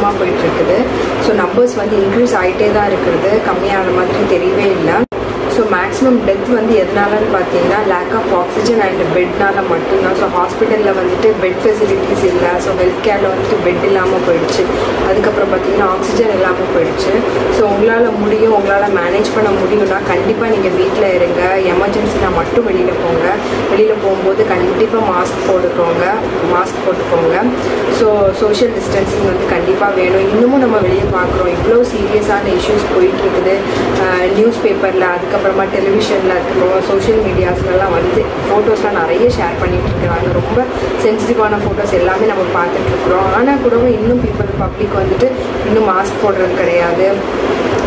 மோசமாக போயிட்டு இருக்குது. ஸோ நம்பர்ஸ் வந்து இன்க்ரீஸ் ஆகிட்டே தான் இருக்கிறது கம்மியான மாதிரி தெரியவே இல்லை. ஸோ மேக்ஸிமம் டெத் வந்து எதனாலன்னு பார்த்தீங்கன்னா லேக் ஆஃப் ஆக்சிஜன் அண்ட் பெட்னால மட்டும்தான். ஸோ ஹாஸ்பிட்டலில் வந்துட்டு பெட் ஃபெசிலிட்டிஸ் இல்லை. ஸோ ஹெல்த் கேரில் வந்துட்டு பெட் இல்லாமல் போயிடுச்சு. அதுக்கப்புறம் பார்த்தீங்கன்னா ஆக்சிஜன் இல்லாமல் போயிடுச்சு. ஸோ உங்களால் முடியும் உங்களால் மேனேஜ் பண்ண முடியும்னா கண்டிப்பாக நீங்கள் வீட்டில் இருங்க. எமர்ஜென்சினா மட்டும் வெளியில் போங்க. வெளியில் போகும்போது கண்டிப்பாக மாஸ்க் போட்டுக்கோங்க. மாஸ்க் போட்டுக்கோங்க. ஸோ சோஷியல் டிஸ்டன்சிங் வந்து கண்டிப்பாக வேணும். இன்னமும் நம்ம வெளியே பார்க்குறோம். இவ்வளோ சீரியஸான இஷ்யூஸ் போயிட்டு இருக்குது. நியூஸ் பேப்பரில் அதுக்கப்புறம் டெலிவிஷனில் இருக்கிறோம் சோஷியல் மீடியாஸ்லலாம் வந்து ஃபோட்டோஸ்லாம் நிறைய ஷேர் பண்ணிட்டு இருக்கிறாங்க ரொம்ப சென்சிட்டிவான ஃபோட்டோஸ் எல்லாமே நம்ம பார்த்துட்ருக்குறோம் ஆனால் கூட இன்னும் பீப்புள் பப்ளிக் வந்துட்டு இன்னும் மாஸ்க் போடுறது கிடையாது.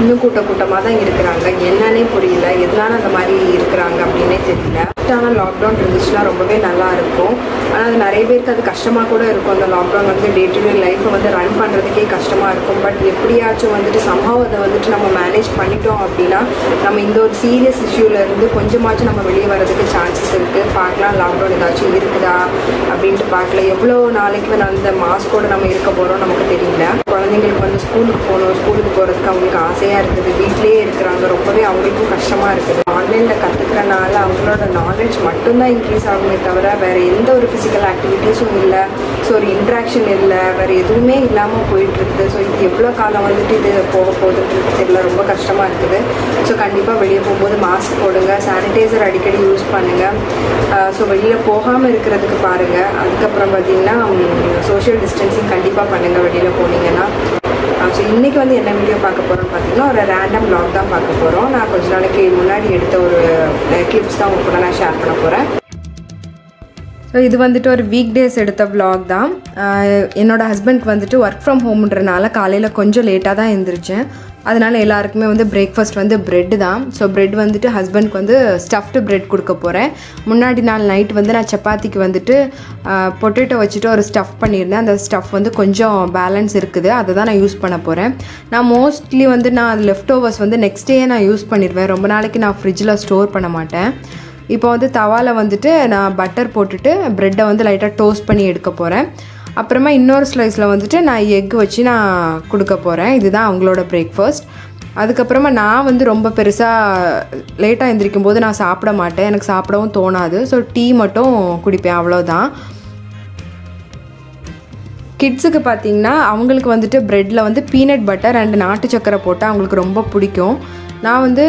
இன்னும் கூட்ட கூட்டமாக தான் இருக்கிறாங்க. என்னன்னே புரியல. எதனால அந்த மாதிரி இருக்கிறாங்க அப்படின்னே தெரியல. ஆனால் லாக்டவுன் இருந்துச்சுன்னா ரொம்பவே நல்லா இருக்கும். ஆனால் அது நிறைய பேருக்கு அது கஷ்டமாக கூட இருக்கும். அந்த லாக்டவுன் வந்து டே டு டே லைஃப்பை வந்து ரன் பண்ணுறதுக்கே கஷ்டமாக இருக்கும். பட் எப்படியாச்சும் வந்துட்டு சம்பவம் அதை வந்துட்டு நம்ம மேனேஜ் பண்ணிட்டோம் அப்படின்னா நம்ம இந்த ஒரு சீரியஸ் இஷ்யூலேருந்து கொஞ்சமாச்சும் நம்ம வெளியே வரதுக்கு சான்சஸ் இருக்குது பார்க்கலாம் லாக்டவுன் ஏதாச்சும் இருக்குதா அப்படின்ட்டு பார்க்கல. எவ்வளோ நாளைக்கு வந்து அந்த மாஸ்கோடு நம்ம இருக்க போகிறோம் நமக்கு தெரியல. குழந்தைங்களுக்கு வந்து ஸ்கூலுக்கு போகணும் ஸ்கூலுக்கு போகிறதுக்கு அவங்களுக்கு ஆசையாக இருக்குது. வீட்லேயே இருக்கிறாங்க. ரொம்பவே அவங்களுக்கும் கஷ்டமாக இருக்குது. ஆன்லைனில் கற்றுக்கிறனால அவங்களோட நாலேஜ் மட்டும்தான் இன்க்ரீஸ் ஆகுமே தவிர வேறு எந்த ஒரு ஃபிசிக்கல் ஆக்டிவிட்டீஸும் இல்லை. ஸோ ஒரு இன்ட்ராக்ஷன் இல்லை. வேறு எதுவுமே இல்லாமல் போயிட்டுருக்குது. ஸோ இது எவ்வளோ காலம் வந்துட்டு இது போக போகுதுன்றது தெரியல. ரொம்ப கஷ்டமாக இருக்குது. ஸோ கண்டிப்பாக வெளியே போகும்போது மாஸ்க் போடுங்க. சானிடைசர் அடிக்கடி யூஸ் பண்ணுங்கள் ஸோ வெளியில் போகாமல் இருக்கிறதுக்கு பாருங்கள் அதுக்கப்புறம் பார்த்தீங்கன்னா சோஷியல் டிஸ்டன்சிங் கண்டிப்பாக பண்ணுங்கள் வெளியில் போனீங்கன்னா. ஸோ இன்றைக்கி வந்து என்ன வீடியோ பார்க்க போகிறோம்னு பார்த்தீங்கன்னா ஒரு ரேண்டம் லாக் தான் பார்க்க போகிறோம் நான் கொஞ்ச நாளைக்கு முன்னாடி எடுத்த ஒரு கிளிப்ஸ் தான் உங்க கூட நான் ஷேர் பண்ண போகிறேன் ஸோ இது வந்துட்டு ஒரு வீக் டேஸ் எடுத்த vlog தான். என்னோடய என்னோட வந்துட்டு ஒர்க் ஃப்ரம் ஹோம்ன்றனால காலையில் கொஞ்சம் லேட்டாக தான் எழுந்திரிச்சேன் அதனால் எல்லாருக்குமே வந்து பிரேக்ஃபாஸ்ட் வந்து ப்ரெட் தான். ஸோ ப்ரெட் வந்துட்டு ஹஸ்பண்ட்க்கு வந்து ஸ்டஃப்டு ப்ரெட் கொடுக்க போகிறேன் முன்னாடி நாள் நைட் வந்து நான் சப்பாத்திக்கு வந்துட்டு பொட்டேட்டோ வச்சுட்டு ஒரு ஸ்டஃப் பண்ணியிருந்தேன். அந்த ஸ்டஃப் வந்து கொஞ்சம் பேலன்ஸ் இருக்குது. அதை தான் நான் யூஸ் பண்ண போகிறேன் நான் மோஸ்ட்லி வந்து நான் லெஃப்ட் ஓவர்ஸ் வந்து நெக்ஸ்ட் டே நான் யூஸ் பண்ணிடுவேன் ரொம்ப நாளைக்கு நான் ஃப்ரிட்ஜில் ஸ்டோர் பண்ண மாட்டேன். இப்போ வந்து தவாவில் வந்துட்டு நான் பட்டர் போட்டுட்டு ப்ரெட்டை வந்து லைட்டாக டோஸ்ட் பண்ணி எடுக்க போகிறேன் அப்புறமா இன்னொரு ஸ்லைஸில் வந்துட்டு நான் எக் வச்சு நான் கொடுக்க போகிறேன் இதுதான் அவங்களோட பிரேக்ஃபாஸ்ட் அதுக்கப்புறமா நான் வந்து ரொம்ப பெருசாக லேட்டாக எந்திரிக்கும் போது நான் சாப்பிட மாட்டேன். எனக்கு சாப்பிடவும் தோணாது. ஸோ டீ மட்டும் குடிப்பேன். அவ்வளோதான் கிட்ஸுக்கு பார்த்தீங்கன்னா அவங்களுக்கு வந்துட்டு ப்ரெட்டில் வந்து பீனட் பட்டர் அண்ட் நாட்டு சக்கரை போட்டால் அவங்களுக்கு ரொம்ப பிடிக்கும். நான் வந்து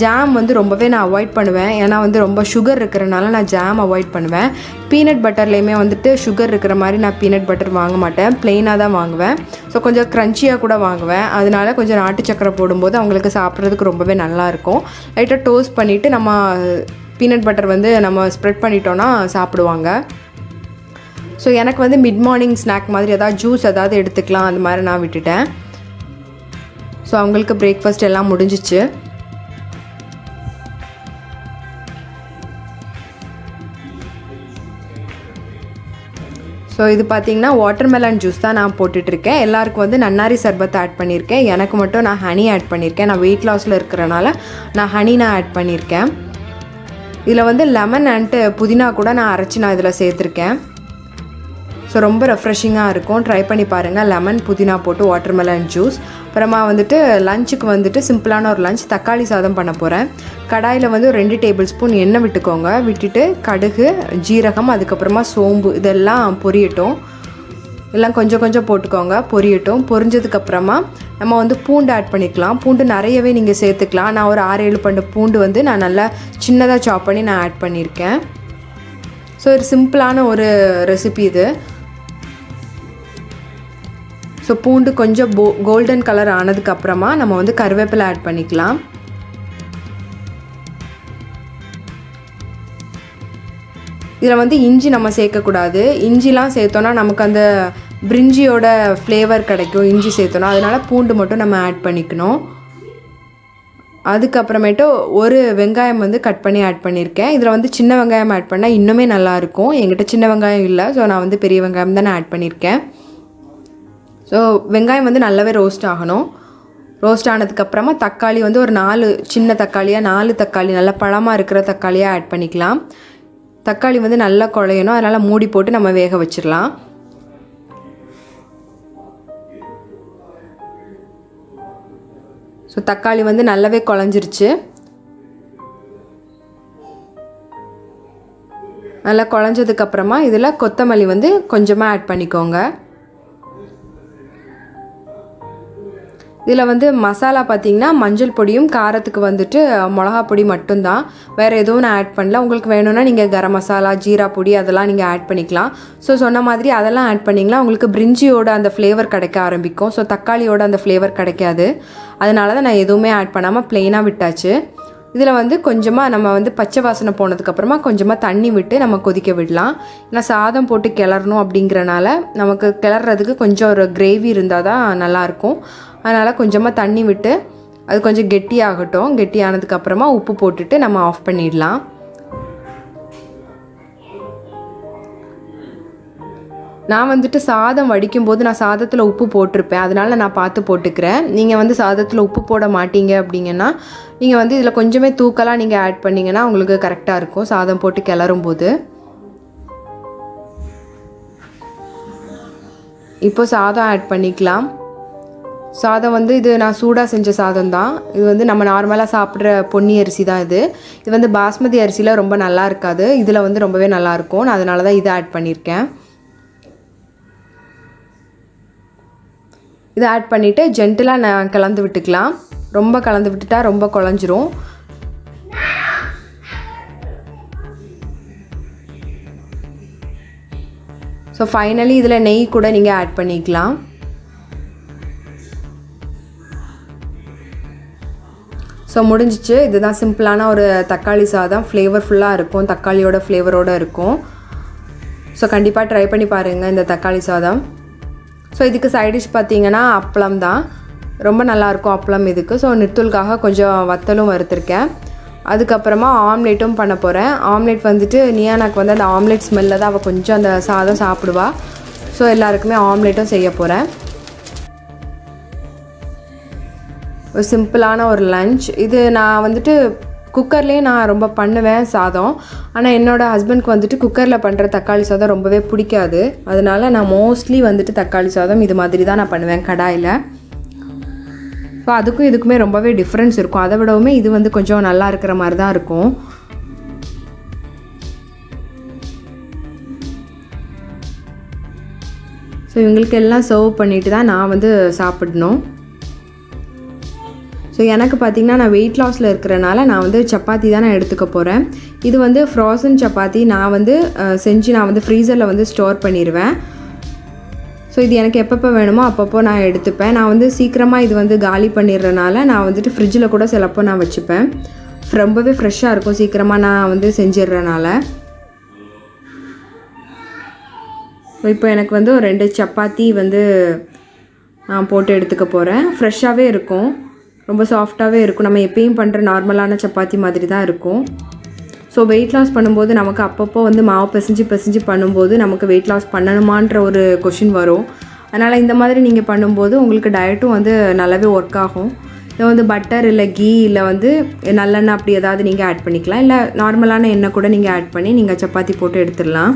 ஜாம் வந்து ரொம்பவே நான் அவாய்ட் பண்ணுவேன். ஏன்னா வந்து ரொம்ப சுகர் இருக்கிறனால நான் ஜாம் அவாய்ட் பண்ணுவேன். பீனட் பட்டர்லேயுமே வந்துட்டு சுகர் இருக்கிற மாதிரி நான் பீனட் பட்டர் வாங்க மாட்டேன். ப்ளெயினாக தான் வாங்குவேன். ஸோ கொஞ்சம் க்ரன்ச்சியாக கூட வாங்குவேன். அதனால கொஞ்சம் நாட்டு சக்கரை போடும்போது அவங்களுக்கு சாப்பிட்றதுக்கு ரொம்பவே நல்லாயிருக்கும். லைட்டாக டோஸ்ட் பண்ணிவிட்டு நம்ம பீனட் பட்டர் வந்து நம்ம ஸ்ப்ரெட் பண்ணிட்டோன்னா சாப்பிடுவாங்க. ஸோ எனக்கு வந்து மிட் மார்னிங் ஸ்நாக் மாதிரி ஏதாவது ஜூஸ் ஏதாவது எடுத்துக்கலாம். அந்த மாதிரி நான் விட்டுட்டேன். ஸோ அவங்களுக்கு பிரேக்ஃபாஸ்ட் எல்லாம் முடிஞ்சிச்சு. ஸோ இது பார்த்தீங்கன்னா வாட்டர்மெலன் ஜூஸ் தான் நான் போட்டுட்ருக்கேன். எல்லாருக்கும் வந்து நன்னாரி சர்பத்தை ஆட் பண்ணியிருக்கேன் எனக்கு மட்டும் நான் ஹனி ஆட் பண்ணியிருக்கேன் நான் வெயிட் லாஸில் இருக்கிறனால நான் ஹனி நான் ஆட் பண்ணியிருக்கேன் இதில் வந்து லெமன் அண்ட் புதினா கூட நான் அரைச்சி நான் இதில் சேர்த்துருக்கேன். ஸோ ரொம்ப ரெஃப்ரெஷிங்காக இருக்கும். ட்ரை பண்ணி பாருங்கள் லெமன் புதினா போட்டு வாட்டர்மெலன் ஜூஸ் அப்புறமா வந்துட்டு லஞ்சுக்கு வந்துட்டு சிம்பிளான ஒரு லஞ்ச் தக்காளி சாதம் பண்ண போகிறேன் கடாயில் வந்து ஒரு ரெண்டு டேபிள் ஸ்பூன் எண்ணெய் விட்டுக்கோங்க. விட்டுட்டு கடுகு ஜீரகம் அதுக்கப்புறமா சோம்பு இதெல்லாம் பொரியட்டும். எல்லாம் கொஞ்சம் கொஞ்சம் போட்டுக்கோங்க. பொரியட்டும். பொரிஞ்சதுக்கப்புறமா நம்ம வந்து பூண்டு ஆட் பண்ணிக்கலாம். பூண்டு நிறையவே நீங்கள் சேர்த்துக்கலாம். நான் ஒரு ஆறு ஏழு பண்டு பூண்டு வந்து நான் நல்லா சின்னதாக சாப் பண்ணி நான் ஆட் பண்ணியிருக்கேன். ஸோ ஒரு சிம்பிளான ஒரு ரெசிபி இது. ஸோ பூண்டு கொஞ்சம் போ கோல்டன் கலர் ஆனதுக்கப்புறமா நம்ம வந்து கருவேப்பிலை ஆட் பண்ணிக்கலாம். இதில் வந்து இஞ்சி நம்ம சேர்க்கக்கூடாது. இஞ்சிலாம் சேர்த்தோன்னா நமக்கு அந்த பிரிஞ்சியோட ஃப்ளேவர் கிடைக்கும் இஞ்சி சேர்த்தோன்னா அதனால் பூண்டு மட்டும் நம்ம ஆட் பண்ணிக்கணும். அதுக்கப்புறமேட்டு ஒரு வெங்காயம் வந்து கட் பண்ணி ஆட் பண்ணியிருக்கேன் இதில் வந்து சின்ன வெங்காயம் ஆட் பண்ணால் இன்னுமே நல்லாயிருக்கும் என்கிட்ட சின்ன வெங்காயம் இல்லை. ஸோ நான் வந்து பெரிய வெங்காயம் தானே ஆட் பண்ணியிருக்கேன் ஸோ வெங்காயம் வந்து நல்லாவே ரோஸ்ட் ஆகணும். ரோஸ்ட் ஆனதுக்கப்புறமா தக்காளி வந்து ஒரு நாலு சின்ன தக்காளியாக நாலு தக்காளி நல்லா பழமாக இருக்கிற தக்காளியாக ஆட் பண்ணிக்கலாம். தக்காளி வந்து நல்லா குழையணும். அதனால் மூடி போட்டு நம்ம வேக வச்சிடலாம். ஸோ தக்காளி வந்து நல்லாவே குழஞ்சிருச்சு. நல்லா குழஞ்சதுக்கப்புறமா இதில் கொத்தமல்லி வந்து கொஞ்சமாக ஆட் பண்ணிக்கோங்க. இதில் வந்து மசாலா பார்த்தீங்கன்னா மஞ்சள் பொடியும் காரத்துக்கு வந்துட்டு மிளகா பொடி மட்டும்தான். வேறு எதுவும் நான் ஆட் பண்ணல. உங்களுக்கு வேணும்னா நீங்கள் கரம் மசாலா ஜீரா பொடி அதெல்லாம் நீங்கள் ஆட் பண்ணிக்கலாம். ஸோ சொன்ன மாதிரி அதெல்லாம் ஆட் பண்ணிங்களா உங்களுக்கு பிரிஞ்சியோட அந்த ஃப்ளேவர் கிடைக்க ஆரம்பிக்கும். ஸோ தக்காளியோட அந்த ஃப்ளேவர் கிடைக்காது. அதனால தான் நான் எதுவுமே ஆட் பண்ணாமல் ப்ளெயினாக விட்டாச்சு. இதில் வந்து கொஞ்சமாக நம்ம வந்து பச்சை வாசனை போனதுக்கப்புறமா கொஞ்சமாக தண்ணி விட்டு நம்ம கொதிக்க விடலாம். ஏன்னா சாதம் போட்டு கிளறணும் அப்படிங்கிறனால நமக்கு கிளறதுக்கு கொஞ்சம் ஒரு கிரேவி இருந்தால் தான் நல்லாயிருக்கும் அதனால் கொஞ்சமாக தண்ணி விட்டு அது கொஞ்சம் கெட்டியாகட்டும். கெட்டியானதுக்கப்புறமா உப்பு போட்டுட்டு நம்ம ஆஃப் பண்ணிடலாம். நான் வந்துட்டு சாதம் வடிக்கும்போது நான் சாதத்தில் உப்பு போட்டிருப்பேன். அதனால நான் பார்த்து போட்டுக்கிறேன். நீங்கள் வந்து சாதத்தில் உப்பு போட மாட்டீங்க அப்படிங்கன்னா நீங்கள் வந்து இதில் கொஞ்சமே தூக்கலாக நீங்கள் ஆட் பண்ணிங்கன்னா உங்களுக்கு கரெக்டாக இருக்கும். சாதம் போட்டு கிளறும் போது இப்போ சாதம் ஆட் பண்ணிக்கலாம். சாதம் வந்து இது நான் சூடாக செஞ்ச சாதம் தான் இது வந்து நம்ம நார்மலாக சாப்பிட்ற பொன்னி அரிசி தான் இது. இது வந்து பாஸ்மதி அரிசியில் ரொம்ப நல்லா இருக்காது. இதில் வந்து ரொம்பவே நல்லாயிருக்கும் நான் அதனால தான் இதை ஆட் பண்ணியிருக்கேன். இதை ஆட் பண்ணிவிட்டு ஜென்டிலாக நான் கலந்து விட்டுக்கலாம். ரொம்ப கலந்து விட்டுட்டா ரொம்ப குழஞ்சிரும். ஸோ ஃபைனலி இதில் நெய் கூட நீங்கள் ஆட் பண்ணிக்கலாம். ஸோ முடிஞ்சிச்சு. இதுதான் சிம்பிளான ஒரு தக்காளி சாதம். ஃப்ளேவர்ஃபுல்லாக இருக்கும். தக்காளியோட ஃப்ளேவரோடு இருக்கும். ஸோ கண்டிப்பாக ட்ரை பண்ணி பாருங்கள் இந்த தக்காளி சாதம். ஸோ இதுக்கு சைட் டிஷ் பார்த்தீங்கன்னா அப்பளம் தான். ரொம்ப நல்லாயிருக்கும் அப்பளம் இதுக்கு. ஸோ நித்தூலுக்காக கொஞ்சம் வத்தலும் வறுத்துருக்கேன். அதுக்கப்புறமா ஆம்லேட்டும் பண்ண போகிறேன் ஆம்லேட் வந்துட்டு நியானாக்கு வந்து அந்த ஆம்லேட் ஸ்மெல்லில் தான் அவள் கொஞ்சம் அந்த சாதம் சாப்பிடுவா. ஸோ எல்லாருக்குமே ஆம்லேட்டும் செய்ய போகிறேன் ஒரு சிம்பிளான ஒரு லஞ்ச் இது நான் வந்துட்டு குக்கர்லேயே நான் ரொம்ப பண்ணுவேன் சாதம். ஆனால் என்னோடய ஹஸ்பண்ட்க்கு வந்துட்டு குக்கரில் பண்ணுற தக்காளி சாதம் ரொம்பவே பிடிக்காது. அதனால நான் மோஸ்ட்லி வந்துட்டு தக்காளி சாதம் இது மாதிரி தான் நான் பண்ணுவேன் கடாயில். ஸோ அதுக்கும் இதுக்குமே ரொம்பவே டிஃப்ரென்ஸ் இருக்கும். அதை விடவுமே இது வந்து கொஞ்சம் நல்லா இருக்கிற மாதிரி தான் இருக்கும். ஸோ இவங்களுக்கு எல்லாம் சர்வ் பண்ணிட்டு தான் நான் வந்து சாப்பிடணும். ஸோ எனக்கு பார்த்திங்கன்னா நான் வெயிட் லாஸில் இருக்கிறனால நான் வந்து சப்பாத்தி தான் நான் எடுத்துக்க போகிறேன் இது வந்து ஃப்ராசன் சப்பாத்தி. நான் வந்து செஞ்சு நான் வந்து ஃப்ரீசரில் வந்து ஸ்டோர் பண்ணிடுவேன் ஸோ இது எனக்கு எப்பப்போ வேணுமோ அப்பப்போ நான் எடுத்துப்பேன். நான் வந்து சீக்கிரமாக இது வந்து காலி பண்ணிடுறனால நான் வந்துட்டு ஃப்ரிட்ஜில் கூட சிலப்போ நான் வச்சுப்பேன். ரொம்பவே ஃப்ரெஷ்ஷாக இருக்கும். சீக்கிரமாக நான் வந்து செஞ்சிடுறனால. இப்போ எனக்கு வந்து ஒரு ரெண்டு சப்பாத்தி வந்து நான் போட்டு எடுத்துக்க போகிறேன் ஃப்ரெஷ்ஷாகவே இருக்கும். ரொம்ப சாஃப்டாகவே இருக்கும். நம்ம எப்பயும் பண்ணுற நார்மலான சப்பாத்தி மாதிரி தான் இருக்கும். ஸோ வெயிட் லாஸ் பண்ணும்போது நமக்கு அப்பப்போ வந்து மாவு பிசைஞ்சு பிசைஞ்சு பண்ணும்போது நமக்கு வெயிட் லாஸ் பண்ணணுமான்ற ஒரு கொஷின் வரும். அதனால் இந்த மாதிரி நீங்கள் பண்ணும்போது உங்களுக்கு டயட்டும் வந்து நல்லாவே ஒர்க் ஆகும். இல்லை வந்து பட்டர் இல்லை கீ இல்லை வந்து நல்லெண்ணெய் அப்படி ஏதாவது நீங்கள் ஆட் பண்ணிக்கலாம். இல்லை நார்மலான எண்ணெய் கூட நீங்கள் ஆட் பண்ணி நீங்கள் சப்பாத்தி போட்டு எடுத்துடலாம்.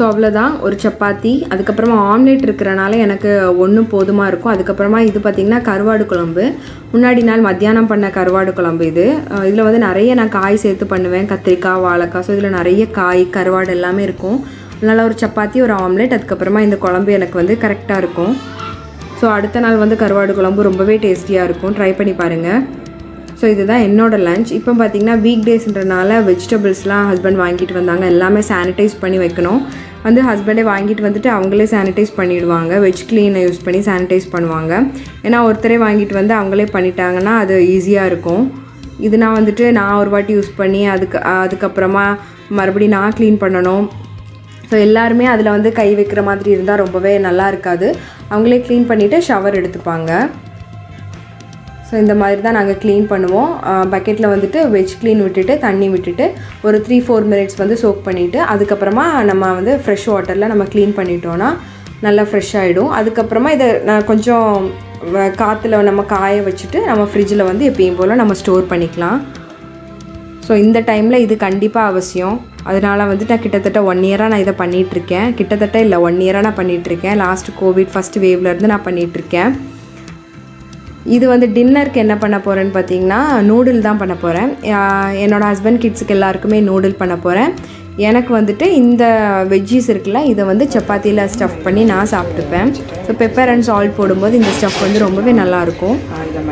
ஸோ அவ்வளோதான் ஒரு சப்பாத்தி அதுக்கப்புறமா ஆம்லேட் இருக்கிறனால எனக்கு ஒன்றும் போதுமாக இருக்கும். அதுக்கப்புறமா இது பார்த்திங்கன்னா கருவாடு குழம்பு. முன்னாடி நாள் மத்தியானம் பண்ண கருவாடு குழம்பு இது. இதில் வந்து நிறைய நான் காய் சேர்த்து பண்ணுவேன். கத்திரிக்காய் வாழைக்காய். ஸோ இதில் நிறைய காய் கருவாடு எல்லாமே இருக்கும். அதனால் ஒரு சப்பாத்தி ஒரு ஆம்லேட் அதுக்கப்புறமா இந்த குழம்பு எனக்கு வந்து கரெக்டாக இருக்கும். ஸோ அடுத்த நாள் வந்து கருவாடு குழம்பு ரொம்பவே டேஸ்டியாக இருக்கும். ட்ரை பண்ணி பாருங்கள் ஸோ இதுதான் என்னோடய லஞ்ச் இப்போ பார்த்தீங்கன்னா வீக் டேஸ்ன்றனால வெஜிடபிள்ஸ்லாம் ஹஸ்பண்ட் வாங்கிட்டு வந்தாங்க. எல்லாமே சானிடைஸ் பண்ணி வைக்கணும். வந்து ஹஸ்பண்டே வாங்கிட்டு வந்துட்டு அவங்களே சானிடைஸ் பண்ணிவிடுவாங்க வெஜ் க்ளீனை யூஸ் பண்ணி சானிடைஸ் பண்ணுவாங்க. ஏன்னா ஒருத்தரே வாங்கிட்டு வந்து அவங்களே பண்ணிட்டாங்கன்னா அது ஈஸியாக இருக்கும். இது நான் வந்துட்டு நான் ஒரு வாட்டி யூஸ் பண்ணி அதுக்கு அதுக்கப்புறமா மறுபடியும் நான் க்ளீன் பண்ணணும். ஸோ எல்லாருமே அதில் வந்து கை வைக்கிற மாதிரி இருந்தால் ரொம்பவே நல்லா இருக்காது. அவங்களே க்ளீன் பண்ணிவிட்டு ஷவர் எடுத்துப்பாங்க. ஸோ இந்த மாதிரி தான் நாங்கள் க்ளீன் பண்ணுவோம். பக்கெட்டில் வந்துட்டு வெஜ் க்ளீன் விட்டுட்டு தண்ணி விட்டுட்டு ஒரு த்ரீ ஃபோர் மினிட்ஸ் வந்து சோக் பண்ணிவிட்டு அதுக்கப்புறமா நம்ம வந்து ஃப்ரெஷ் வாட்டரில் நம்ம க்ளீன் பண்ணிட்டோன்னா நல்லா ஃப்ரெஷ் ஆகிடும் அதுக்கப்புறமா இதை நான் கொஞ்சம் வ- காற்றுல நம்ம காய வச்சுட்டு நம்ம ஃப்ரிட்ஜில் வந்து எப்பயும் போல் நம்ம ஸ்டோர் பண்ணிக்கலாம். ஸோ இந்த டைமில் இது கண்டிப்பாக அவசியம். அதனால் வந்து நான் கிட்டத்தட்ட ஒன் இயராக நான் இதை பண்ணிகிட்ருக்கேன் கிட்டத்தட்ட இல்லை ஒன் இயராக நான் பண்ணிகிட்ருக்கேன் லாஸ்ட் கோவிட் ஃபஸ்ட் வேவ்லேருந்து நான் பண்ணிகிட்ருக்கேன் இது வந்து டின்னருக்கு என்ன பண்ண போகிறேன்னு பார்த்தீங்கன்னா நூடுல் தான் பண்ண போகிறேன் என்னோட ஹஸ்பண்ட் கிட்ஸுக்கு எல்லாருக்குமே நூடுல் பண்ண போகிறேன் எனக்கு வந்துட்டு இந்த வெஜ்ஜீஸ் இருக்குல்ல இதை வந்து சப்பாத்தியில் ஸ்டஃப் பண்ணி நான் சாப்பிட்டுப்பேன். ஸோ பெப்பர் அண்ட் சால்ட் போடும்போது இந்த ஸ்டஃப் வந்து ரொம்பவே நல்லாயிருக்கும்.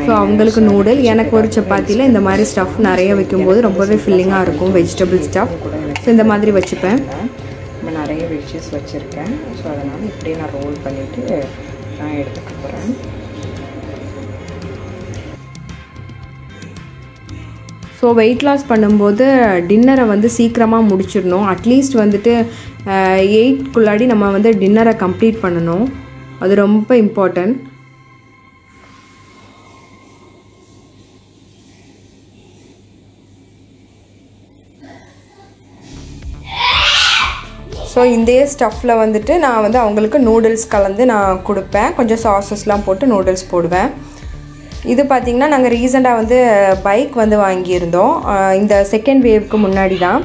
ஸோ அவங்களுக்கு நூடுல் எனக்கு ஒரு சப்பாத்தியில் இந்த மாதிரி ஸ்டஃப் நிறைய வைக்கும்போது ரொம்பவே ஃபில்லிங்காக இருக்கும் வெஜிடபிள் ஸ்டஃப் ஸோ இந்த மாதிரி வச்சுப்பேன். நிறைய வெஜ்ஜஸ் வச்சுருக்கேன். ஸோ அதனால் இப்படியே நான் ரோல் பண்ணிவிட்டு நான் எடுத்துக்க போகிறேன் ஸோ வெயிட் லாஸ் பண்ணும்போது டின்னரை வந்து சீக்கிரமாக முடிச்சிடணும். அட்லீஸ்ட் வந்துட்டு எயிட்குள்ளாடி நம்ம வந்து டின்னரை கம்ப்ளீட் பண்ணணும். அது ரொம்ப இம்பார்ட்டன்ட் ஸோ இதே ஸ்டஃப்பில் வந்துட்டு நான் வந்து அவங்களுக்கு நூடுல்ஸ் கலந்து நான் கொடுப்பேன். கொஞ்சம் சாசஸ்லாம் போட்டு நூடுல்ஸ் போடுவேன். இது பார்த்திங்கன்னா நாங்கள் ரீசெண்டாக வந்து பைக் வந்து வாங்கியிருந்தோம். இந்த செகண்ட் வேவ்க்கு முன்னாடி தான்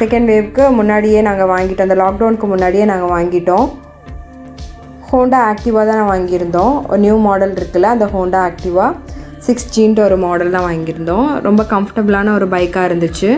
செகண்ட் வேவ்க்கு முன்னாடியே நாங்கள் வாங்கிட்டோம். அந்த லாக்டவுனுக்கு முன்னாடியே நாங்கள் வாங்கிட்டோம். ஹோண்டா ஆக்டிவா தான் நான் வாங்கியிருந்தோம். ஒரு நியூ மாடல் இருக்குல்ல அந்த ஹோண்டா ஆக்டிவா சிக்ஸ்டீன்ட்டு ஒரு மாடல் தான் வாங்கியிருந்தோம். ரொம்ப கம்ஃபர்டபுளான ஒரு பைக்காக இருந்துச்சு.